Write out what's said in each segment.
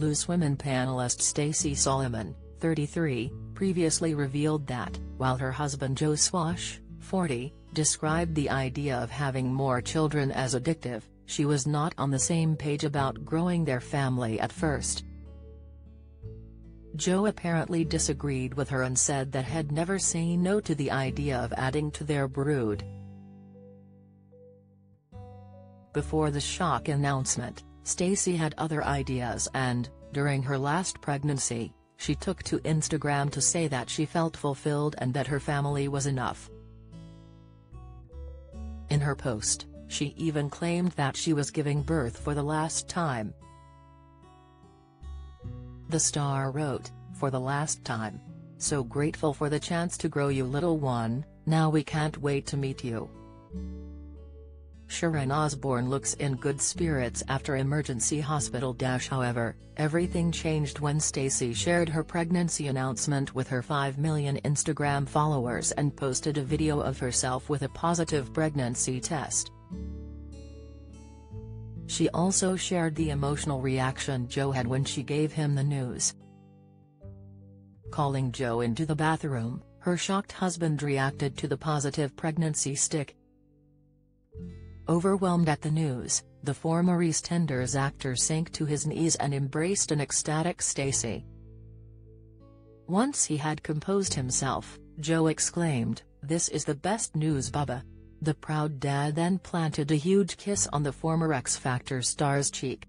Loose Women panelist Stacey Solomon, 33, previously revealed that, while her husband Joe Swash, 40, described the idea of having more children as addictive, she was not on the same page about growing their family at first. Joe apparently disagreed with her and said that had never say no to the idea of adding to their brood. Before the shock announcement, Stacey had other ideas and, during her last pregnancy, she took to Instagram to say that she felt fulfilled and that her family was enough. In her post, she even claimed that she was giving birth for the last time. The star wrote, for the last time. So grateful for the chance to grow you little one, now we can't wait to meet you. Sharon Osbourne looks in good spirits after emergency hospital dash however, everything changed when Stacey shared her pregnancy announcement with her 5 million Instagram followers and posted a video of herself with a positive pregnancy test. She also shared the emotional reaction Joe had when she gave him the news. Calling Joe into the bathroom, her shocked husband reacted to the positive pregnancy stick, Overwhelmed at the news, the former EastEnders actor sank to his knees and embraced an ecstatic Stacey. Once he had composed himself, Joe exclaimed, This is the best news Bubba. The proud dad then planted a huge kiss on the former X Factor star's cheek.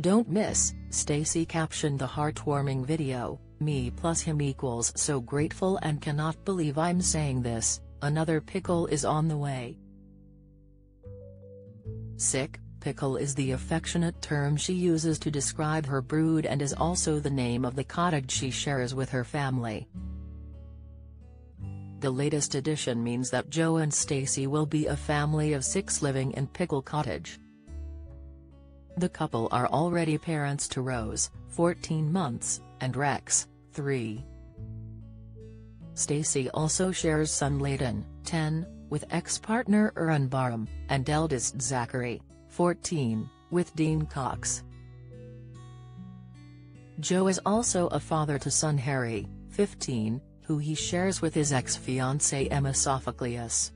Don't miss, Stacey captioned the heartwarming video, me plus him equals so grateful and cannot believe I'm saying this, another pickle is on the way. Sick, pickle is the affectionate term she uses to describe her brood and is also the name of the cottage she shares with her family. The latest addition means that Joe and Stacey will be a family of six living in Pickle Cottage. The couple are already parents to Rose, 14 months, and Rex, 3. Stacey also shares son Leighton, 10, with ex-partner Aaron Barham, and eldest Zachary, 14, with Dean Cox. Joe is also a father to son Harry, 15, who he shares with his ex-fiancée Emma Sophocleous.